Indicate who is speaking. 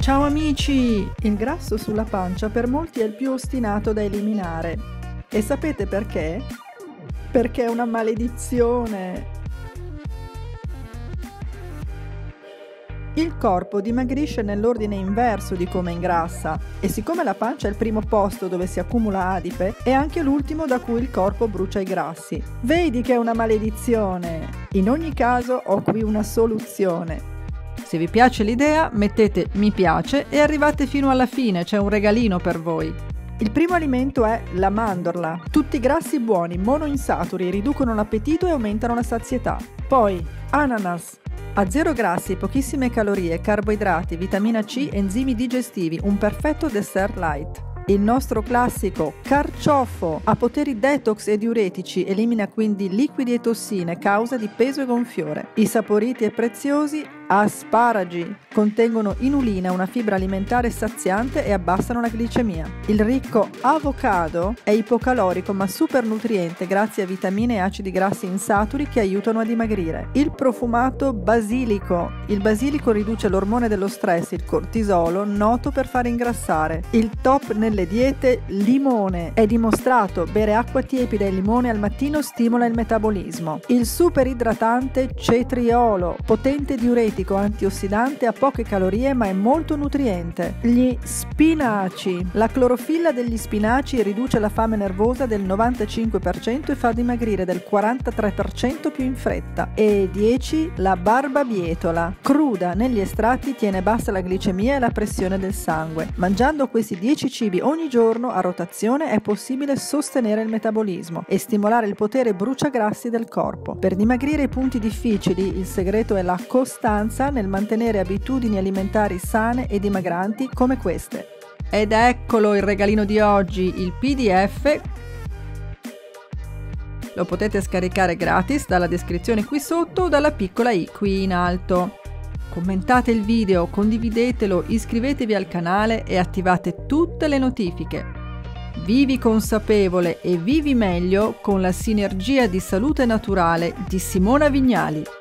Speaker 1: Ciao amici! Il grasso sulla pancia per molti è il più ostinato da eliminare. E sapete perché? Perché è una maledizione! Il corpo dimagrisce nell'ordine inverso di come ingrassa e siccome la pancia è il primo posto dove si accumula adipe, è anche l'ultimo da cui il corpo brucia i grassi. Vedi che è una maledizione! In ogni caso ho qui una soluzione. Se vi piace l'idea, mettete mi piace e arrivate fino alla fine, c'è un regalino per voi. Il primo alimento è la mandorla. Tutti grassi buoni, monoinsaturi, riducono l'appetito e aumentano la sazietà. Poi, ananas. Ha zero grassi, pochissime calorie, carboidrati, vitamina C, enzimi digestivi, un perfetto dessert light. Il nostro classico carciofo ha poteri detox e diuretici, elimina quindi liquidi e tossine, causa di peso e gonfiore. I saporiti e preziosi Asparagi contengono inulina, una fibra alimentare saziante e abbassano la glicemia. Il ricco avocado è ipocalorico ma super nutriente grazie a vitamine e acidi grassi insaturi che aiutano a dimagrire. Il profumato basilico. Il basilico riduce l'ormone dello stress, il cortisolo, noto per fare ingrassare. Il top nelle diete limone. È dimostrato bere acqua tiepida e limone al mattino stimola il metabolismo. Il super idratante cetriolo, potente diuretico diuretico antiossidante a poche calorie ma è molto nutriente. Gli spinaci. La clorofilla degli spinaci riduce la fame nervosa del 95% e fa dimagrire del 43% più in fretta. E 10. La barbabietola. Cruda negli estratti tiene bassa la glicemia e la pressione del sangue. Mangiando questi 10 cibi ogni giorno a rotazione è possibile sostenere il metabolismo e stimolare il potere bruciagrassi del corpo. Per dimagrire i punti difficili il segreto è la costanza importanza nel mantenere abitudini alimentari sane e dimagranti come queste. Ed eccolo il regalino di oggi, il PDF. Lo potete scaricare gratis dalla descrizione qui sotto o dalla piccola i qui in alto. Commentate il video, condividetelo, iscrivetevi al canale e attivate tutte le notifiche. Vivi consapevole e vivi meglio con la sinergia di salute naturale di Simona Vignali.